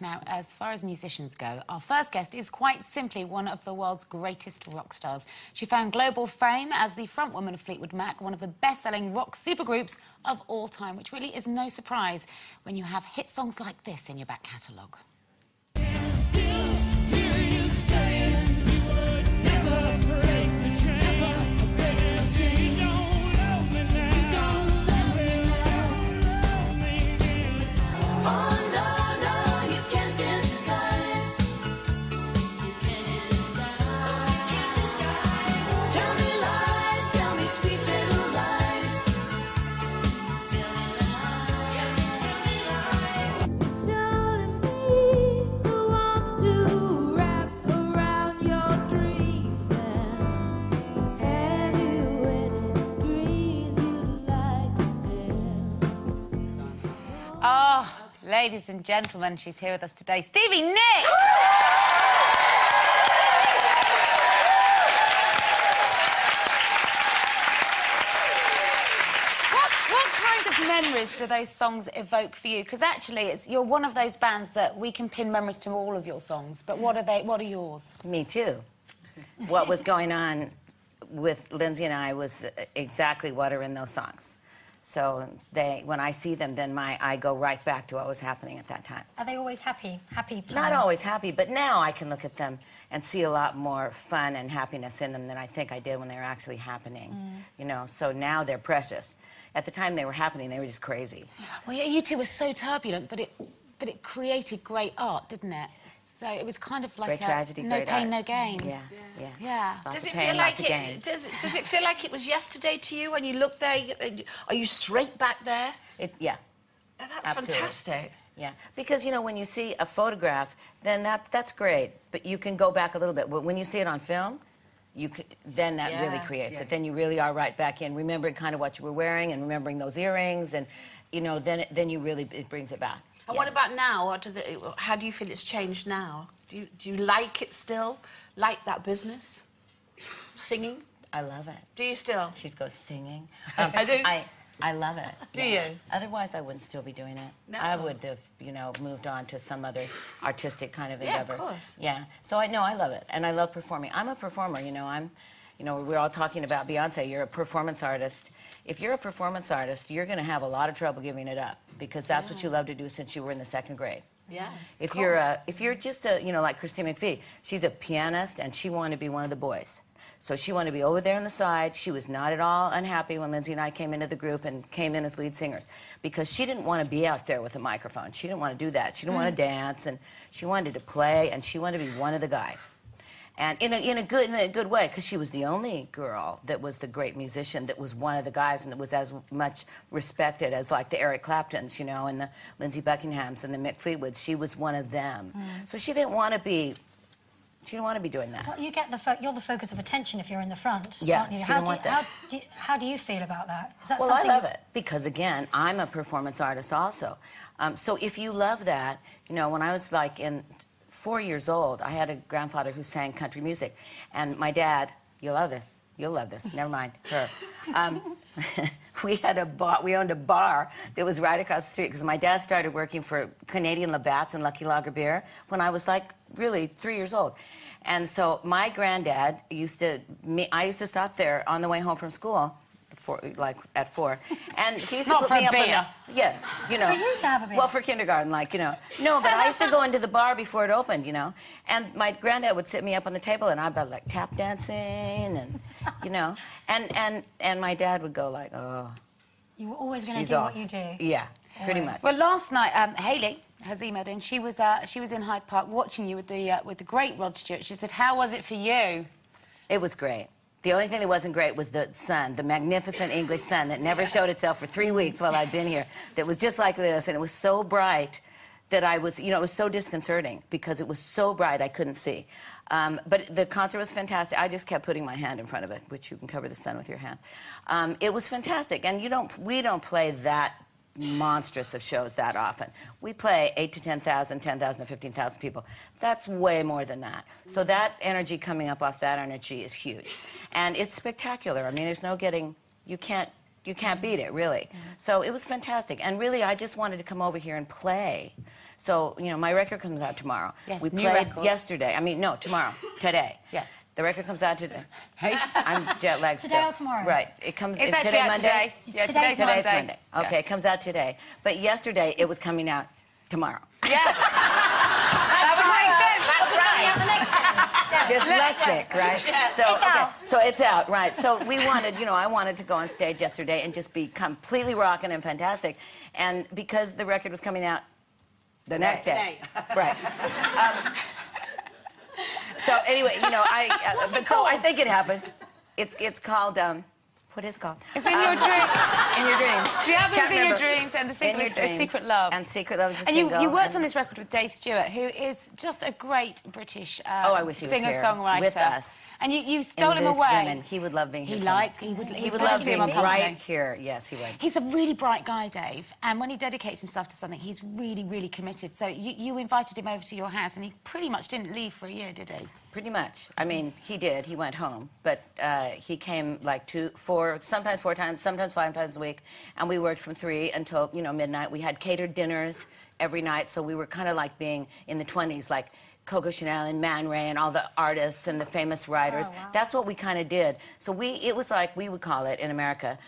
Now, as far as musicians go, our first guest is quite simply one of the world's greatest rock stars. She found global fame as the frontwoman of Fleetwood Mac, one of the best-selling rock supergroups of all time, which really is no surprise when you have hit songs like this in your back catalogue. Ladies and gentlemen, she's here with us today, Stevie Nicks! what, what kind of memories do those songs evoke for you? Because actually, it's, you're one of those bands that we can pin memories to all of your songs. But what are they? What are yours? Me too. what was going on with Lindsey and I was exactly what are in those songs. So they, when I see them, then my I go right back to what was happening at that time. Are they always happy? Happy times? Not always happy, but now I can look at them and see a lot more fun and happiness in them than I think I did when they were actually happening. Mm. You know, so now they're precious. At the time they were happening, they were just crazy. Well, yeah, you two were so turbulent, but it but it created great art, didn't it? So it was kind of like great a tragedy, no great pain, art. no gain. Yeah, yeah. Yeah. Lots does it pain, feel like it? Does, does it feel like it was yesterday to you when you look there? Are you straight back there? It, yeah. Oh, that's Absolutely. fantastic. Yeah, because you know when you see a photograph, then that that's great, but you can go back a little bit. But when you see it on film, you could, then that yeah. really creates yeah. it. Then you really are right back in, remembering kind of what you were wearing and remembering those earrings, and you know then then you really it brings it back. And yeah. what about now? What does it, how do you feel it's changed now? Do you, do you like it still? Like that business? Singing? I love it. Do you still? She goes singing. Um, I do. I, I love it. Do yeah. you? Otherwise, I wouldn't still be doing it. No. I would have, you know, moved on to some other artistic kind of endeavor. Yeah, of course. Yeah. So I know I love it, and I love performing. I'm a performer. You know, I'm, you know, we're all talking about Beyonce. You're a performance artist. If you're a performance artist, you're going to have a lot of trouble giving it up because that's yeah. what you love to do since you were in the second grade. Yeah. If you're a, if you're just a, you know, like Christine McVie, she's a pianist and she wanted to be one of the boys. So she wanted to be over there on the side. She was not at all unhappy when Lindsey and I came into the group and came in as lead singers because she didn't want to be out there with a microphone. She didn't want to do that. She didn't mm. want to dance and she wanted to play and she wanted to be one of the guys and in a, in a good in a good way because she was the only girl that was the great musician that was one of the guys and that was as much respected as like the Eric Claptons, you know, and the Lindsey Buckinghams and the Mick Fleetwoods. She was one of them, mm. so she didn't want to be. She didn't want to be doing that. Well, you get the you're the focus of attention if you're in the front. Yeah, aren't you? how, didn't do want you, that. How do, you, how do you feel about that? Is that well, something I love it because again, I'm a performance artist also. Um, so if you love that, you know, when I was like in four years old, I had a grandfather who sang country music. And my dad, you'll love this, you'll love this, never mind, her. Um, we had a bar, we owned a bar that was right across the street because my dad started working for Canadian Labatt's and Lucky Lager Beer when I was like really three years old. And so my granddad used to, me, I used to stop there on the way home from school four, like at four, and he used to Not put for me up. beer. The, yes, you know. For you to have a beer. Well, for kindergarten, like you know. No, but I used to go into the bar before it opened, you know, and my granddad would sit me up on the table, and I'd be like tap dancing, and you know, and and and my dad would go like, oh. You were always going to do off. what you do. Yeah, always. pretty much. Well, last night, um, Hayley has emailed in. She was uh, she was in Hyde Park watching you with the uh, with the great Rod Stewart. She said, "How was it for you?" It was great. The only thing that wasn't great was the sun, the magnificent English sun that never showed itself for three weeks while I'd been here. That was just like this, and it was so bright that I was, you know, it was so disconcerting because it was so bright I couldn't see. Um, but the concert was fantastic. I just kept putting my hand in front of it, which you can cover the sun with your hand. Um, it was fantastic, and you don't, we don't play that monstrous of shows that often. We play 8 to 10,000, 10,000 to 15,000 people. That's way more than that. So that energy coming up off that energy is huge. And it's spectacular. I mean, there's no getting, you can't, You can't beat it, really. Mm-hmm. So it was fantastic. And really, I just wanted to come over here and play. So, you know, my record comes out tomorrow. Yes, we played record. yesterday. I mean, no, tomorrow, today. Yeah. The record comes out today. Hey. I'm jet lagged Today still. or tomorrow? Right. It comes. It's is today out Monday? today. Yeah, Today's today's, Today's Monday. Monday. Okay, it comes out today. But yesterday it was coming out tomorrow. Yeah. that would make sense. That's right. Dyslexic, right? So It's okay, out. So it's out, right? So we wanted, you know, I wanted to go on stage yesterday and just be completely rocking and fantastic, and because the record was coming out the next day, right? Um, so anyway, you know, I uh, but so I think it happened. It's it's called um, what is it called? It's in your dream. In your dreams. The album's Can't in your dreams, and the In single is dreams. Secret Love. And Secret Love is a And you, single. you worked and- on this record with Dave Stewart, who is just a great British uh, Oh, I wish he was here singer-songwriter. with us And you, you stole in him away. women. He would love being here. He liked- he would- He he's would love being right here. Yes, he would. He's a really bright guy, Dave, and when he dedicates himself to something, he's really, really committed. So you, you invited him over to your house, and he pretty much didn't leave for a year, did he? Pretty much. I mean, he did. He went home, but uh, he came like two, four, sometimes four times, sometimes five times a week, and we worked from three until you know midnight. We had catered dinners every night, so we were kind of like being in the 20s, like Coco Chanel and Man Ray and all the artists and the famous writers. Oh, wow. That's what we kind of did. So we, it was like we would call it in America,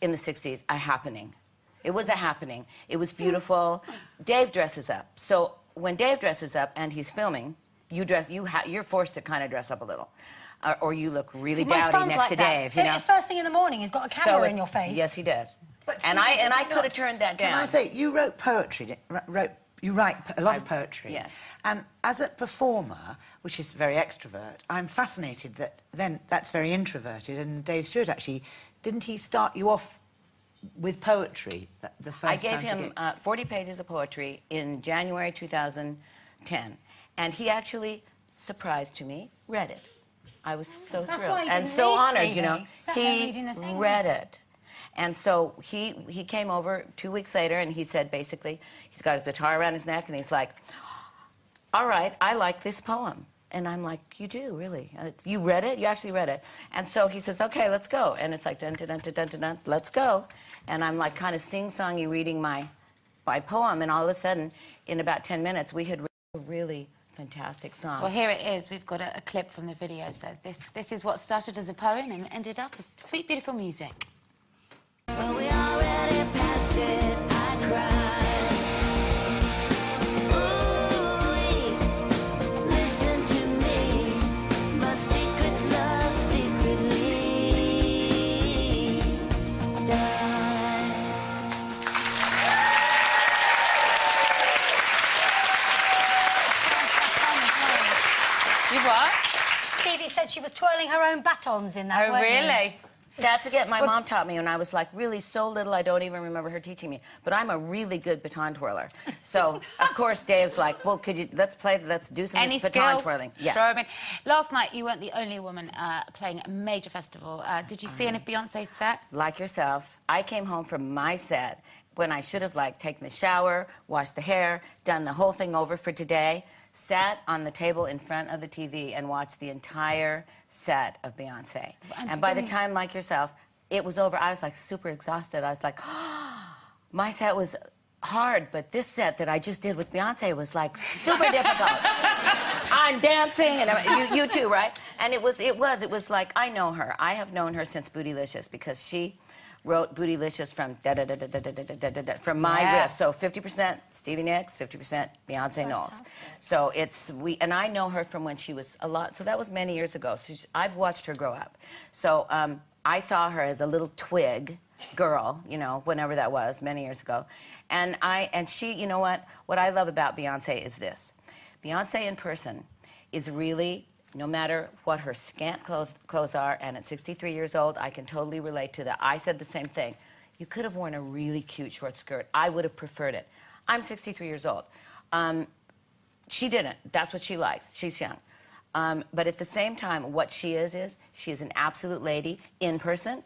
in the 60s, a happening. It was a happening. It was beautiful. Dave dresses up. So when Dave dresses up and he's filming, you dress. You ha- you're forced to kind of dress up a little, uh, or you look really See, dowdy next like to that. Dave. So You know. the first thing in the morning, he's got a camera So in your face. Yes, he does. But and I and I could have turned that down. Can I say you wrote poetry? Wrote you write a lot of poetry. yes. And as a performer, which is very extrovert, I'm fascinated that then that's very introverted. And Dave Stewart actually didn't he start you off with poetry the first I gave him uh, 40 pages of poetry in January 2010, and he actually surprised to me read it. I was so That's thrilled and so honored. You know, Sat he reading the thing. read it, and so he he came over two weeks later, and he said basically he's got his guitar around his neck, and he's like, "All right, I like this poem." And I'm like, you do, really? Uh, you read it? You actually read it? And so he says, okay, let's go. And it's like, dun, dun, dun, dun, dun, dun, dun, let's go. And I'm like kind of sing-songy reading my, my poem. And all of a sudden, in about 10 minutes, we had really fantastic song. Well, here it is. We've got a, a clip from the video. So this, this is what started as a poem and ended up as sweet, beautiful music. Well, Stevie said she was twirling her own batons in that. Oh, weren't you? really? That's again, my mom taught me when I was like really so little, I don't even remember her teaching me. But I'm a really good baton twirler. So, of course, Dave's like, well, could you, let's play, let's do some Any baton skills? twirling. Throw Yeah. 'em in. Last night, you weren't the only woman uh, playing a major festival. Uh, did you see any of Beyonce's set? Like yourself, I came home from my set when I should have like taken the shower, washed the hair, done the whole thing over for today, sat on the table in front of the TV and watched the entire set of Beyonce. And And by the time, like yourself, it was over, I was like super exhausted. I was like, my set was hard, but this set that I just did with Beyonce was like super difficult. I'm dancing, and I'm- you, you too, right? And it was, it was, it was like I know her. I have known her since Bootylicious because she wrote Bootylicious from da da da da da da da da da from my Yeah. riff. So 50% Stevie Nicks, 50% Beyonce Knowles. So it's we, and I know her from when she was a lot. So that was many years ago. So I've watched her grow up. So um, I saw her as a little twig girl, you know, whenever that was, many years ago. And I and she, you know what? What I love about Beyonce is this. Beyonce in person is really no matter what her scant clothes, are, and at 63 years old, I can totally relate to that. I said the same thing. You could have worn a really cute short skirt. I would have preferred it. I'm 63 years old. Um, she didn't. That's what she likes. She's young. Um, but at the same time, what she is is she is an absolute lady in person.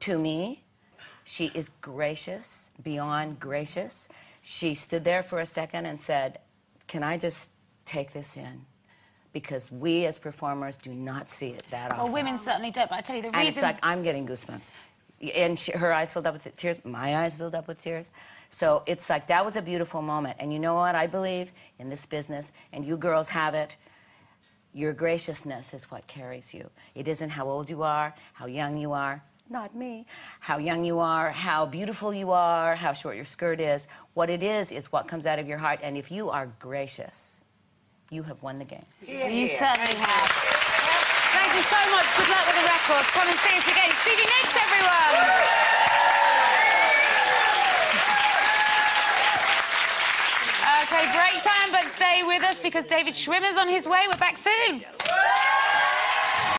To me, she is gracious, beyond gracious. She stood there for a second and said, "Can I just take this in?" Because we as performers do not see it that often. Well, women certainly don't, but I tell you the and it's like I'm getting goosebumps. and she, her eyes filled up with tears. My eyes filled up with tears. So it's like that was a beautiful moment. And you know what? I believe in this business, and you girls have it. Your graciousness is what carries you. It isn't how old you are, how young you are, not me, how young you are, how beautiful you are, how short your skirt is. What it is, is what comes out of your heart. And if you are gracious, you have won the game. You certainly have. Thank you so much. Good luck with the records. Come and see us again. Stevie Nicks, everyone. Okay, break time, but stay with us because David Schwimmer's on his way. We're back soon.